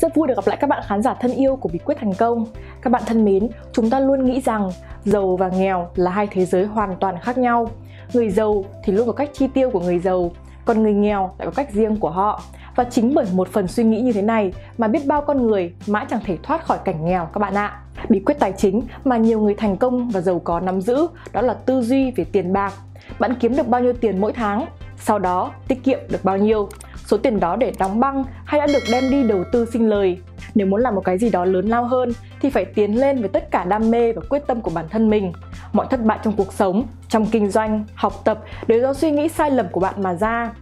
Rất vui được gặp lại các bạn khán giả thân yêu của Bí quyết thành công. Các bạn thân mến, chúng ta luôn nghĩ rằng giàu và nghèo là hai thế giới hoàn toàn khác nhau. Người giàu thì luôn có cách chi tiêu của người giàu, còn người nghèo lại có cách riêng của họ. Và chính bởi một phần suy nghĩ như thế này mà biết bao con người mãi chẳng thể thoát khỏi cảnh nghèo các bạn ạ. Bí quyết tài chính mà nhiều người thành công và giàu có nắm giữ đó là tư duy về tiền bạc. Bạn kiếm được bao nhiêu tiền mỗi tháng, sau đó tiết kiệm được bao nhiêu số tiền đó để đóng băng hay đã được đem đi đầu tư sinh lời. Nếu muốn làm một cái gì đó lớn lao hơn thì phải tiến lên với tất cả đam mê và quyết tâm của bản thân mình. Mọi thất bại trong cuộc sống, trong kinh doanh, học tập đều do suy nghĩ sai lầm của bạn mà ra.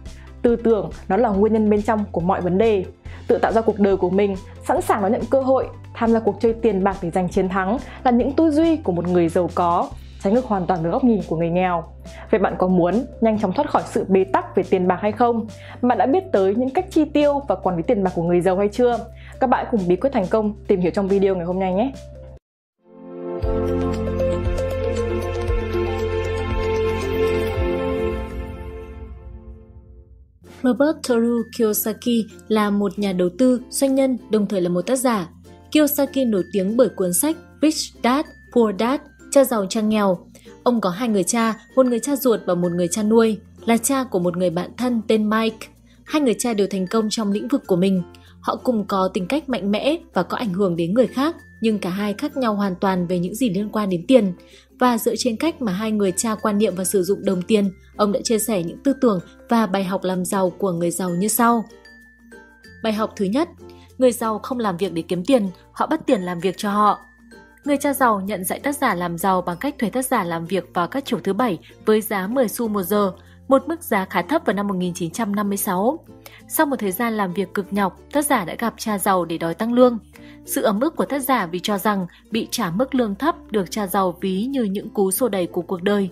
Tư tưởng nó là nguyên nhân bên trong của mọi vấn đề. Tự tạo ra cuộc đời của mình, sẵn sàng đón nhận cơ hội, tham gia cuộc chơi tiền bạc để giành chiến thắng là những tư duy của một người giàu có trái ngược hoàn toàn với góc nhìn của người nghèo. Vậy bạn có muốn nhanh chóng thoát khỏi sự bế tắc về tiền bạc hay không? Bạn đã biết tới những cách chi tiêu và quản lý tiền bạc của người giàu hay chưa? Các bạn cùng bí quyết thành công tìm hiểu trong video ngày hôm nay nhé. Robert Toru Kiyosaki là một nhà đầu tư, doanh nhân, đồng thời là một tác giả. Kiyosaki nổi tiếng bởi cuốn sách Rich Dad, Poor Dad cha giàu cha nghèo. Ông có hai người cha, một người cha ruột và một người cha nuôi, là cha của một người bạn thân tên Mike. Hai người cha đều thành công trong lĩnh vực của mình. Họ cùng có tính cách mạnh mẽ và có ảnh hưởng đến người khác, nhưng cả hai khác nhau hoàn toàn về những gì liên quan đến tiền. Và dựa trên cách mà hai người cha quan niệm và sử dụng đồng tiền, ông đã chia sẻ những tư tưởng và bài học làm giàu của người giàu như sau. Bài học thứ nhất, người giàu không làm việc để kiếm tiền, họ bắt tiền làm việc cho họ. Người cha giàu nhận dạy tác giả làm giàu bằng cách thuê tác giả làm việc vào các chủ thứ bảy với giá 10 xu một giờ, một mức giá khá thấp vào năm 1956. Sau một thời gian làm việc cực nhọc, tác giả đã gặp cha giàu để đòi tăng lương. Sự ấm ức của tác giả vì cho rằng bị trả mức lương thấp được cha giàu ví như những cú xô đẩy của cuộc đời.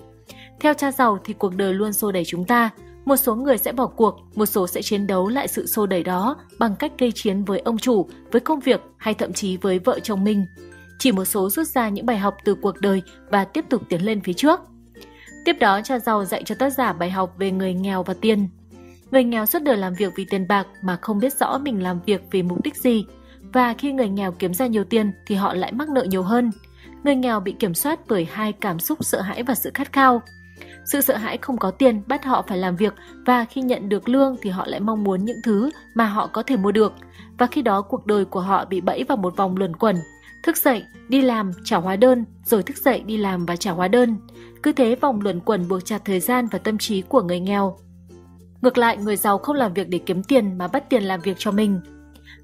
Theo cha giàu thì cuộc đời luôn xô đẩy chúng ta. Một số người sẽ bỏ cuộc, một số sẽ chiến đấu lại sự xô đẩy đó bằng cách gây chiến với ông chủ, với công việc hay thậm chí với vợ chồng mình chỉ một số rút ra những bài học từ cuộc đời và tiếp tục tiến lên phía trước. Tiếp đó, cha giàu dạy cho tác giả bài học về người nghèo và tiền. Người nghèo suốt đời làm việc vì tiền bạc mà không biết rõ mình làm việc vì mục đích gì. Và khi người nghèo kiếm ra nhiều tiền thì họ lại mắc nợ nhiều hơn. Người nghèo bị kiểm soát bởi hai cảm xúc sợ hãi và sự khát khao. Sự sợ hãi không có tiền bắt họ phải làm việc và khi nhận được lương thì họ lại mong muốn những thứ mà họ có thể mua được. Và khi đó cuộc đời của họ bị bẫy vào một vòng luẩn quẩn Thức dậy, đi làm, trả hóa đơn, rồi thức dậy đi làm và trả hóa đơn. Cứ thế vòng luẩn quẩn buộc chặt thời gian và tâm trí của người nghèo. Ngược lại, người giàu không làm việc để kiếm tiền mà bắt tiền làm việc cho mình.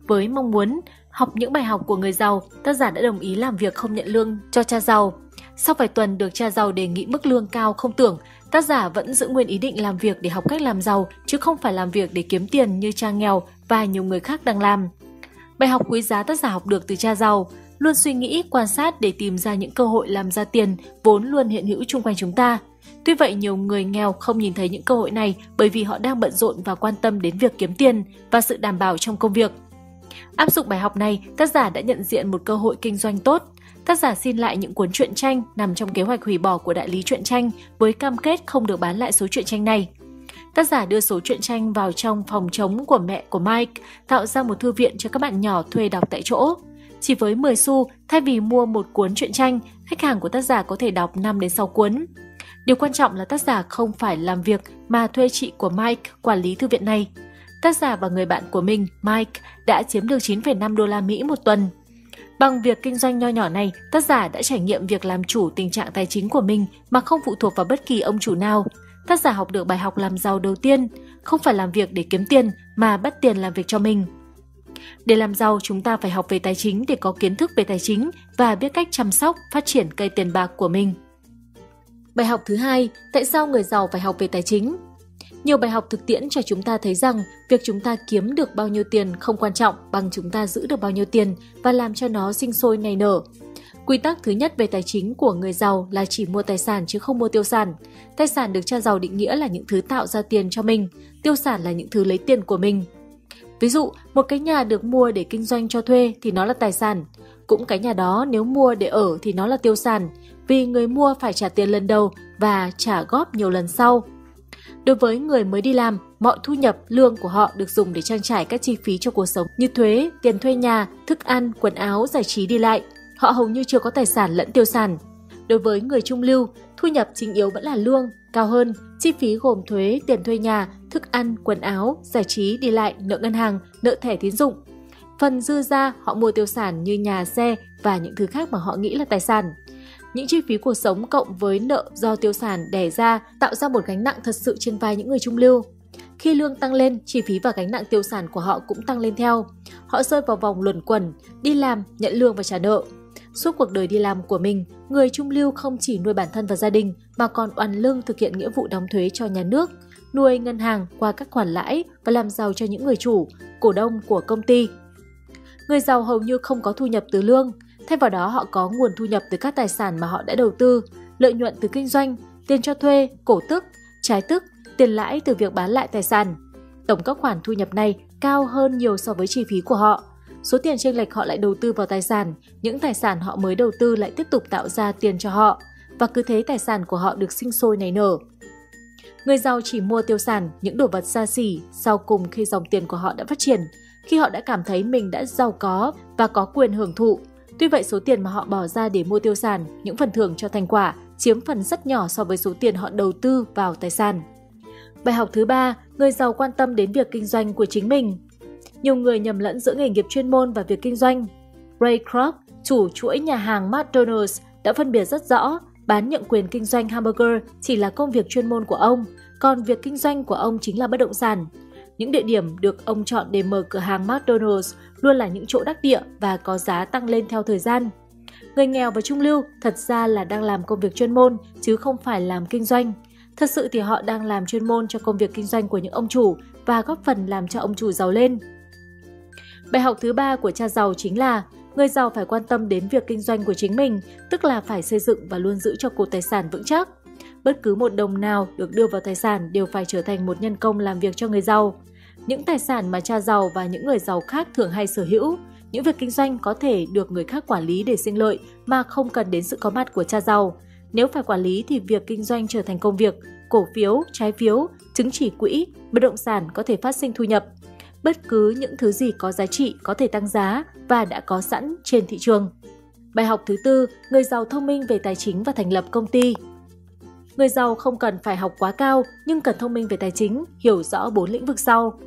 Với mong muốn học những bài học của người giàu, tác giả đã đồng ý làm việc không nhận lương cho cha giàu. Sau vài tuần được cha giàu đề nghị mức lương cao không tưởng, tác giả vẫn giữ nguyên ý định làm việc để học cách làm giàu, chứ không phải làm việc để kiếm tiền như cha nghèo và nhiều người khác đang làm. Bài học quý giá tác giả học được từ cha giàu, luôn suy nghĩ, quan sát để tìm ra những cơ hội làm ra tiền vốn luôn hiện hữu chung quanh chúng ta. Tuy vậy, nhiều người nghèo không nhìn thấy những cơ hội này bởi vì họ đang bận rộn và quan tâm đến việc kiếm tiền và sự đảm bảo trong công việc. Áp dụng bài học này, tác giả đã nhận diện một cơ hội kinh doanh tốt. Tác giả xin lại những cuốn truyện tranh nằm trong kế hoạch hủy bỏ của đại lý truyện tranh với cam kết không được bán lại số truyện tranh này. Tác giả đưa số truyện tranh vào trong phòng chống của mẹ của Mike, tạo ra một thư viện cho các bạn nhỏ thuê đọc tại chỗ. Chỉ với 10 xu, thay vì mua một cuốn truyện tranh, khách hàng của tác giả có thể đọc 5 đến 6 cuốn. Điều quan trọng là tác giả không phải làm việc mà thuê chị của Mike quản lý thư viện này. Tác giả và người bạn của mình, Mike, đã chiếm được 9,5 đô la Mỹ một tuần. Bằng việc kinh doanh nho nhỏ này, tác giả đã trải nghiệm việc làm chủ tình trạng tài chính của mình mà không phụ thuộc vào bất kỳ ông chủ nào. Tác giả học được bài học làm giàu đầu tiên, không phải làm việc để kiếm tiền mà bắt tiền làm việc cho mình. Để làm giàu, chúng ta phải học về tài chính để có kiến thức về tài chính và biết cách chăm sóc, phát triển cây tiền bạc của mình. Bài học thứ hai, tại sao người giàu phải học về tài chính? Nhiều bài học thực tiễn cho chúng ta thấy rằng việc chúng ta kiếm được bao nhiêu tiền không quan trọng bằng chúng ta giữ được bao nhiêu tiền và làm cho nó sinh sôi nảy nở. Quy tắc thứ nhất về tài chính của người giàu là chỉ mua tài sản chứ không mua tiêu sản. Tài sản được cha giàu định nghĩa là những thứ tạo ra tiền cho mình, tiêu sản là những thứ lấy tiền của mình. Ví dụ, một cái nhà được mua để kinh doanh cho thuê thì nó là tài sản. Cũng cái nhà đó nếu mua để ở thì nó là tiêu sản, vì người mua phải trả tiền lần đầu và trả góp nhiều lần sau. Đối với người mới đi làm, mọi thu nhập, lương của họ được dùng để trang trải các chi phí cho cuộc sống như thuế, tiền thuê nhà, thức ăn, quần áo, giải trí đi lại. Họ hầu như chưa có tài sản lẫn tiêu sản. Đối với người trung lưu, thu nhập chính yếu vẫn là lương, cao hơn, chi phí gồm thuế, tiền thuê nhà, thức ăn, quần áo, giải trí, đi lại, nợ ngân hàng, nợ thẻ tín dụng. Phần dư ra họ mua tiêu sản như nhà, xe và những thứ khác mà họ nghĩ là tài sản. Những chi phí cuộc sống cộng với nợ do tiêu sản đẻ ra tạo ra một gánh nặng thật sự trên vai những người trung lưu. Khi lương tăng lên, chi phí và gánh nặng tiêu sản của họ cũng tăng lên theo. Họ rơi vào vòng luẩn quẩn, đi làm, nhận lương và trả nợ. Suốt cuộc đời đi làm của mình, người trung lưu không chỉ nuôi bản thân và gia đình mà còn oằn lương thực hiện nghĩa vụ đóng thuế cho nhà nước, nuôi ngân hàng qua các khoản lãi và làm giàu cho những người chủ, cổ đông của công ty. Người giàu hầu như không có thu nhập từ lương, thay vào đó họ có nguồn thu nhập từ các tài sản mà họ đã đầu tư, lợi nhuận từ kinh doanh, tiền cho thuê, cổ tức, trái tức, tiền lãi từ việc bán lại tài sản. Tổng các khoản thu nhập này cao hơn nhiều so với chi phí của họ. Số tiền chênh lệch họ lại đầu tư vào tài sản, những tài sản họ mới đầu tư lại tiếp tục tạo ra tiền cho họ, và cứ thế tài sản của họ được sinh sôi nảy nở. Người giàu chỉ mua tiêu sản, những đồ vật xa xỉ, sau cùng khi dòng tiền của họ đã phát triển, khi họ đã cảm thấy mình đã giàu có và có quyền hưởng thụ. Tuy vậy số tiền mà họ bỏ ra để mua tiêu sản, những phần thưởng cho thành quả chiếm phần rất nhỏ so với số tiền họ đầu tư vào tài sản. Bài học thứ ba, người giàu quan tâm đến việc kinh doanh của chính mình. Nhiều người nhầm lẫn giữa nghề nghiệp chuyên môn và việc kinh doanh. Ray Kroc, chủ chuỗi nhà hàng McDonald's, đã phân biệt rất rõ bán nhượng quyền kinh doanh hamburger chỉ là công việc chuyên môn của ông, còn việc kinh doanh của ông chính là bất động sản. Những địa điểm được ông chọn để mở cửa hàng McDonald's luôn là những chỗ đắc địa và có giá tăng lên theo thời gian. Người nghèo và trung lưu thật ra là đang làm công việc chuyên môn chứ không phải làm kinh doanh. Thật sự thì họ đang làm chuyên môn cho công việc kinh doanh của những ông chủ và góp phần làm cho ông chủ giàu lên. Bài học thứ ba của cha giàu chính là người giàu phải quan tâm đến việc kinh doanh của chính mình, tức là phải xây dựng và luôn giữ cho cột tài sản vững chắc. Bất cứ một đồng nào được đưa vào tài sản đều phải trở thành một nhân công làm việc cho người giàu. Những tài sản mà cha giàu và những người giàu khác thường hay sở hữu, những việc kinh doanh có thể được người khác quản lý để sinh lợi mà không cần đến sự có mặt của cha giàu. Nếu phải quản lý thì việc kinh doanh trở thành công việc, cổ phiếu, trái phiếu, chứng chỉ quỹ, bất động sản có thể phát sinh thu nhập. Bất cứ những thứ gì có giá trị có thể tăng giá và đã có sẵn trên thị trường. Bài học thứ tư, người giàu thông minh về tài chính và thành lập công ty. Người giàu không cần phải học quá cao nhưng cần thông minh về tài chính, hiểu rõ bốn lĩnh vực sau.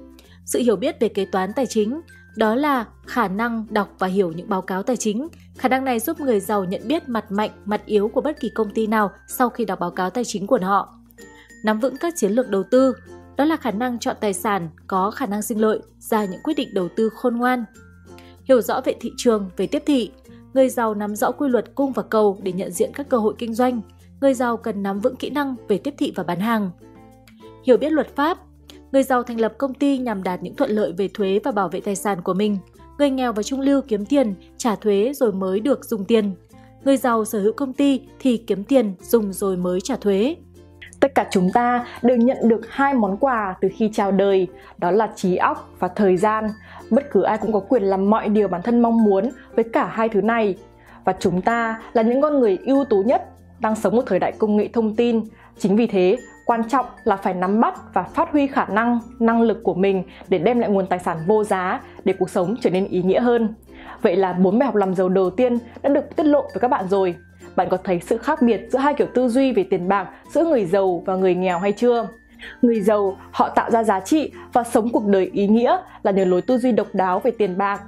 Sự hiểu biết về kế toán tài chính, đó là khả năng đọc và hiểu những báo cáo tài chính. Khả năng này giúp người giàu nhận biết mặt mạnh, mặt yếu của bất kỳ công ty nào sau khi đọc báo cáo tài chính của họ. Nắm vững các chiến lược đầu tư, đó là khả năng chọn tài sản có khả năng sinh lợi, ra những quyết định đầu tư khôn ngoan. Hiểu rõ về thị trường, về tiếp thị, người giàu nắm rõ quy luật cung và cầu để nhận diện các cơ hội kinh doanh. Người giàu cần nắm vững kỹ năng về tiếp thị và bán hàng. Hiểu biết luật pháp, Người giàu thành lập công ty nhằm đạt những thuận lợi về thuế và bảo vệ tài sản của mình. Người nghèo và trung lưu kiếm tiền, trả thuế rồi mới được dùng tiền. Người giàu sở hữu công ty thì kiếm tiền, dùng rồi mới trả thuế. Tất cả chúng ta đều nhận được hai món quà từ khi chào đời, đó là trí óc và thời gian. Bất cứ ai cũng có quyền làm mọi điều bản thân mong muốn với cả hai thứ này. Và chúng ta là những con người ưu tú nhất đang sống một thời đại công nghệ thông tin. Chính vì thế, quan trọng là phải nắm bắt và phát huy khả năng năng lực của mình để đem lại nguồn tài sản vô giá để cuộc sống trở nên ý nghĩa hơn vậy là bốn bài học làm giàu đầu tiên đã được tiết lộ với các bạn rồi bạn có thấy sự khác biệt giữa hai kiểu tư duy về tiền bạc giữa người giàu và người nghèo hay chưa người giàu họ tạo ra giá trị và sống cuộc đời ý nghĩa là nhờ lối tư duy độc đáo về tiền bạc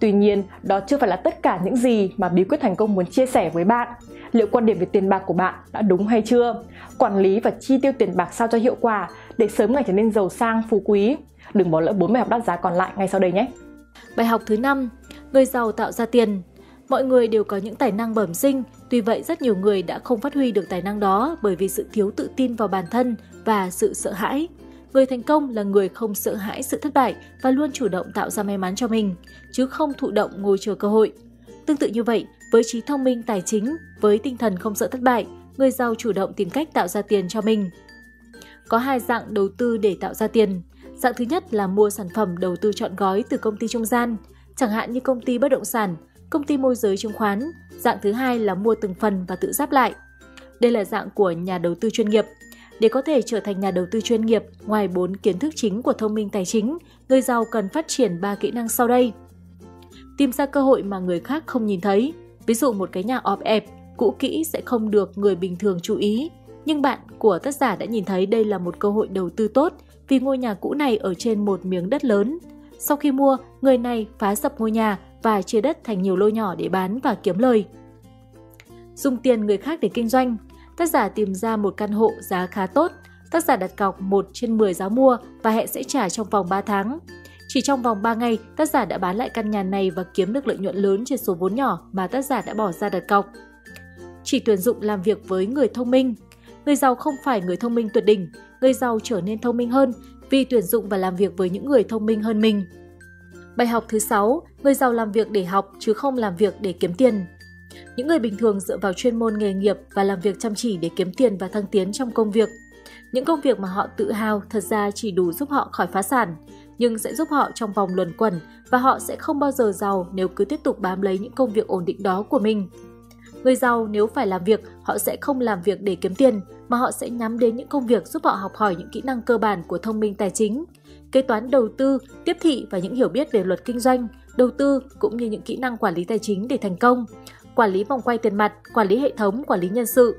tuy nhiên đó chưa phải là tất cả những gì mà bí quyết thành công muốn chia sẻ với bạn liệu quan điểm về tiền bạc của bạn đã đúng hay chưa quản lý và chi tiêu tiền bạc sao cho hiệu quả để sớm ngày trở nên giàu sang phú quý. Đừng bỏ lỡ bốn bài học đắt giá còn lại ngay sau đây nhé. Bài học thứ 5, người giàu tạo ra tiền. Mọi người đều có những tài năng bẩm sinh, tuy vậy rất nhiều người đã không phát huy được tài năng đó bởi vì sự thiếu tự tin vào bản thân và sự sợ hãi. Người thành công là người không sợ hãi sự thất bại và luôn chủ động tạo ra may mắn cho mình, chứ không thụ động ngồi chờ cơ hội. Tương tự như vậy, với trí thông minh tài chính, với tinh thần không sợ thất bại, người giàu chủ động tìm cách tạo ra tiền cho mình. Có hai dạng đầu tư để tạo ra tiền. Dạng thứ nhất là mua sản phẩm đầu tư chọn gói từ công ty trung gian, chẳng hạn như công ty bất động sản, công ty môi giới chứng khoán. Dạng thứ hai là mua từng phần và tự giáp lại. Đây là dạng của nhà đầu tư chuyên nghiệp. Để có thể trở thành nhà đầu tư chuyên nghiệp, ngoài 4 kiến thức chính của thông minh tài chính, người giàu cần phát triển 3 kỹ năng sau đây. Tìm ra cơ hội mà người khác không nhìn thấy. Ví dụ một cái nhà ọp ẹp, cũ kỹ sẽ không được người bình thường chú ý. Nhưng bạn của tác giả đã nhìn thấy đây là một cơ hội đầu tư tốt vì ngôi nhà cũ này ở trên một miếng đất lớn. Sau khi mua, người này phá sập ngôi nhà và chia đất thành nhiều lô nhỏ để bán và kiếm lời. Dùng tiền người khác để kinh doanh. Tác giả tìm ra một căn hộ giá khá tốt. Tác giả đặt cọc 1 trên 10 giá mua và hẹn sẽ trả trong vòng 3 tháng. Chỉ trong vòng 3 ngày, tác giả đã bán lại căn nhà này và kiếm được lợi nhuận lớn trên số vốn nhỏ mà tác giả đã bỏ ra đặt cọc. Chỉ tuyển dụng làm việc với người thông minh. Người giàu không phải người thông minh tuyệt đỉnh, người giàu trở nên thông minh hơn vì tuyển dụng và làm việc với những người thông minh hơn mình. Bài học thứ 6, người giàu làm việc để học chứ không làm việc để kiếm tiền. Những người bình thường dựa vào chuyên môn nghề nghiệp và làm việc chăm chỉ để kiếm tiền và thăng tiến trong công việc. Những công việc mà họ tự hào thật ra chỉ đủ giúp họ khỏi phá sản, nhưng sẽ giúp họ trong vòng luẩn quẩn và họ sẽ không bao giờ giàu nếu cứ tiếp tục bám lấy những công việc ổn định đó của mình. Người giàu nếu phải làm việc, họ sẽ không làm việc để kiếm tiền, mà họ sẽ nhắm đến những công việc giúp họ học hỏi những kỹ năng cơ bản của thông minh tài chính, kế toán đầu tư, tiếp thị và những hiểu biết về luật kinh doanh, đầu tư cũng như những kỹ năng quản lý tài chính để thành công, quản lý vòng quay tiền mặt, quản lý hệ thống, quản lý nhân sự.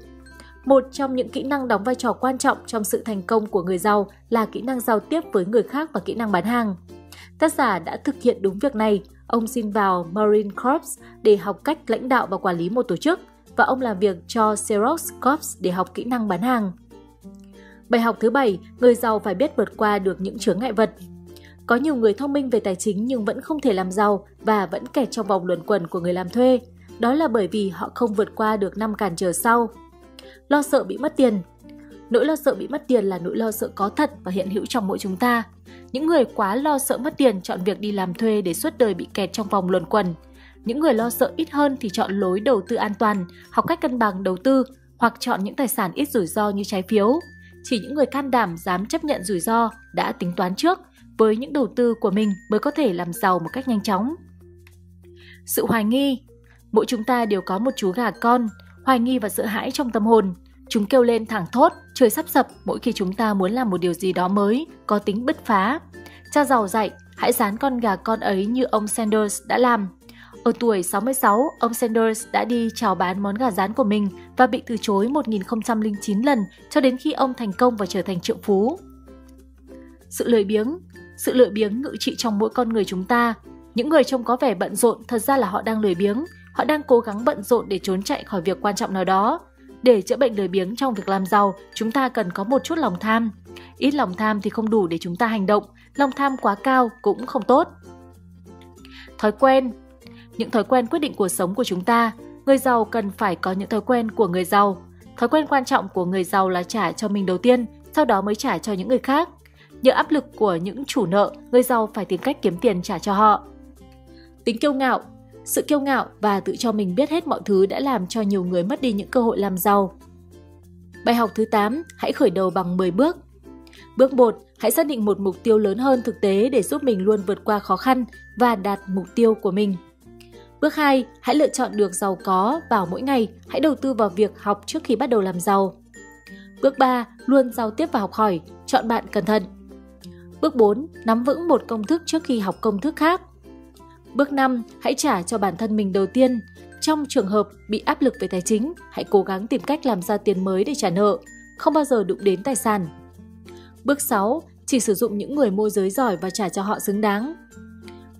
Một trong những kỹ năng đóng vai trò quan trọng trong sự thành công của người giàu là kỹ năng giao tiếp với người khác và kỹ năng bán hàng. Tác giả đã thực hiện đúng việc này. Ông xin vào Marine Corps để học cách lãnh đạo và quản lý một tổ chức và ông làm việc cho Xerox Corps để học kỹ năng bán hàng. Bài học thứ bảy, người giàu phải biết vượt qua được những chướng ngại vật. Có nhiều người thông minh về tài chính nhưng vẫn không thể làm giàu và vẫn kẹt trong vòng luẩn quẩn của người làm thuê. Đó là bởi vì họ không vượt qua được năm cản trở sau. Lo sợ bị mất tiền Nỗi lo sợ bị mất tiền là nỗi lo sợ có thật và hiện hữu trong mỗi chúng ta. Những người quá lo sợ mất tiền chọn việc đi làm thuê để suốt đời bị kẹt trong vòng luẩn quẩn. Những người lo sợ ít hơn thì chọn lối đầu tư an toàn, học cách cân bằng đầu tư hoặc chọn những tài sản ít rủi ro như trái phiếu. Chỉ những người can đảm dám chấp nhận rủi ro đã tính toán trước với những đầu tư của mình mới có thể làm giàu một cách nhanh chóng. Sự hoài nghi Mỗi chúng ta đều có một chú gà con, hoài nghi và sợ hãi trong tâm hồn. Chúng kêu lên thẳng thốt, trời sắp sập mỗi khi chúng ta muốn làm một điều gì đó mới, có tính bứt phá. Cha giàu dạy, hãy dán con gà con ấy như ông Sanders đã làm. Ở tuổi 66, ông Sanders đã đi chào bán món gà rán của mình và bị từ chối 1009 lần cho đến khi ông thành công và trở thành triệu phú. Sự lười biếng Sự lười biếng ngự trị trong mỗi con người chúng ta. Những người trông có vẻ bận rộn thật ra là họ đang lười biếng. Họ đang cố gắng bận rộn để trốn chạy khỏi việc quan trọng nào đó. Để chữa bệnh lười biếng trong việc làm giàu, chúng ta cần có một chút lòng tham. Ít lòng tham thì không đủ để chúng ta hành động, lòng tham quá cao cũng không tốt. Thói quen những thói quen quyết định cuộc sống của chúng ta. Người giàu cần phải có những thói quen của người giàu. Thói quen quan trọng của người giàu là trả cho mình đầu tiên, sau đó mới trả cho những người khác. Nhờ áp lực của những chủ nợ, người giàu phải tìm cách kiếm tiền trả cho họ. Tính kiêu ngạo sự kiêu ngạo và tự cho mình biết hết mọi thứ đã làm cho nhiều người mất đi những cơ hội làm giàu. Bài học thứ 8, hãy khởi đầu bằng 10 bước. Bước 1, hãy xác định một mục tiêu lớn hơn thực tế để giúp mình luôn vượt qua khó khăn và đạt mục tiêu của mình. Bước 2, hãy lựa chọn được giàu có vào mỗi ngày, hãy đầu tư vào việc học trước khi bắt đầu làm giàu. Bước 3, luôn giao tiếp và học hỏi, chọn bạn cẩn thận. Bước 4, nắm vững một công thức trước khi học công thức khác. Bước 5, hãy trả cho bản thân mình đầu tiên. Trong trường hợp bị áp lực về tài chính, hãy cố gắng tìm cách làm ra tiền mới để trả nợ, không bao giờ đụng đến tài sản. Bước 6, chỉ sử dụng những người môi giới giỏi và trả cho họ xứng đáng.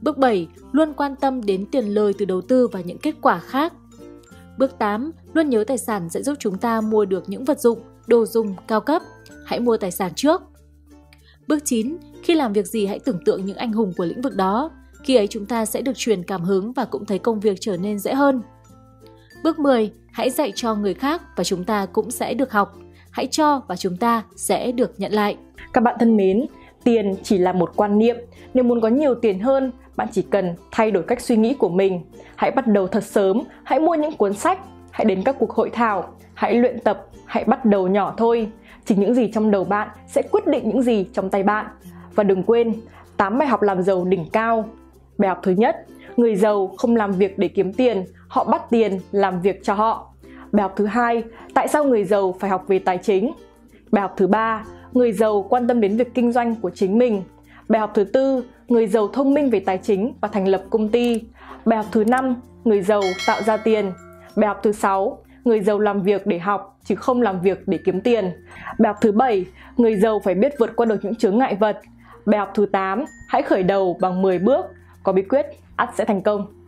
Bước 7, luôn quan tâm đến tiền lời từ đầu tư và những kết quả khác. Bước 8, luôn nhớ tài sản sẽ giúp chúng ta mua được những vật dụng, đồ dùng cao cấp. Hãy mua tài sản trước. Bước 9, khi làm việc gì hãy tưởng tượng những anh hùng của lĩnh vực đó. Khi ấy chúng ta sẽ được truyền cảm hứng và cũng thấy công việc trở nên dễ hơn. Bước 10. Hãy dạy cho người khác và chúng ta cũng sẽ được học. Hãy cho và chúng ta sẽ được nhận lại. Các bạn thân mến, tiền chỉ là một quan niệm. Nếu muốn có nhiều tiền hơn, bạn chỉ cần thay đổi cách suy nghĩ của mình. Hãy bắt đầu thật sớm, hãy mua những cuốn sách, hãy đến các cuộc hội thảo, hãy luyện tập, hãy bắt đầu nhỏ thôi. Chính những gì trong đầu bạn sẽ quyết định những gì trong tay bạn. Và đừng quên, 8 bài học làm giàu đỉnh cao Bài học thứ nhất, người giàu không làm việc để kiếm tiền, họ bắt tiền làm việc cho họ. Bài học thứ hai, tại sao người giàu phải học về tài chính? Bài học thứ ba, người giàu quan tâm đến việc kinh doanh của chính mình. Bài học thứ tư, người giàu thông minh về tài chính và thành lập công ty. Bài học thứ năm, người giàu tạo ra tiền. Bài học thứ sáu, người giàu làm việc để học chứ không làm việc để kiếm tiền. Bài học thứ bảy, người giàu phải biết vượt qua được những chướng ngại vật. Bài học thứ 8, hãy khởi đầu bằng 10 bước, có bí quyết ắt sẽ thành công.